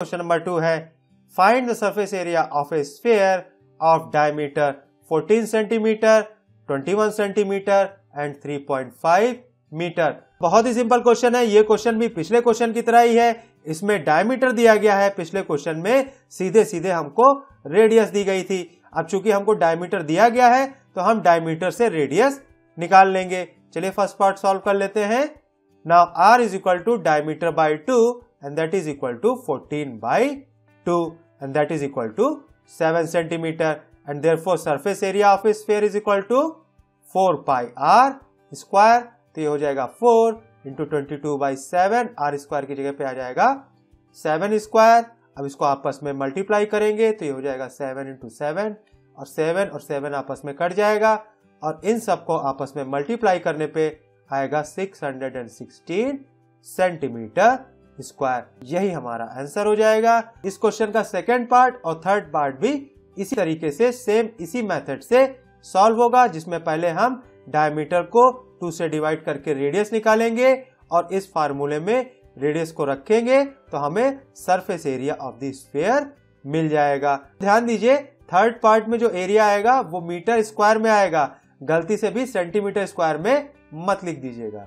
Question number two है find the surface area of a sphere of diameter 14 centimetre 21 centimetre and 3.5 metre बहुत ही simple question है, ये question भी पिछले क्वेश्चन की तरह ही है। इसमें डायमीटर दिया गया है, पिछले क्वेश्चन में सीधे सीधे हमको रेडियस दी गई थी। अब चूँकि हमको डायमीटर दिया गया है तो हम डायमीटर से रेडियस निकाल लेंगे। चलिए फ़र्स्ट पार्ट सॉल्व कर लेते हैं। Now R is equal to diameter by two and that is equal to fourteen by two and that is equal to seven centimetre and there four surface area of sphere is equal to four pi R square तो ये हो जाएगा four into twenty two by seven R square की जगह पे आ जाएगा seven square अब इसको आपस में मल्टीप्लाई करेंगे तो ये हो जाएगा सेवन इंटू सेवन और सेवन और सेवन आपस में कट जाएगा, और इन सबको आपस में मल्टीप्लाई करने पे आएगा 616 सेंटीमीटर स्क्वायर यही हमारा आंसर हो जाएगा। इस क्वेश्चन का सेकेंड पार्ट और थर्ड पार्ट भी इसी तरीके से सेम इसी मेथड से सॉल्व होगा, जिसमें पहले हम डायमीटर को टू से डिवाइड करके रेडियस निकालेंगे और इस फार्मूले में रेडियस को रखेंगे तो हमें surface area of the sphere मिल जाएगा। ध्यान दीजिए थर्ड पार्ट में जो एरिया आएगा, वो मीटर स्क्वायर में आएगा। गलती से भी सेंटीमीटर स्क्वायर में मत लिख दीजिएगा।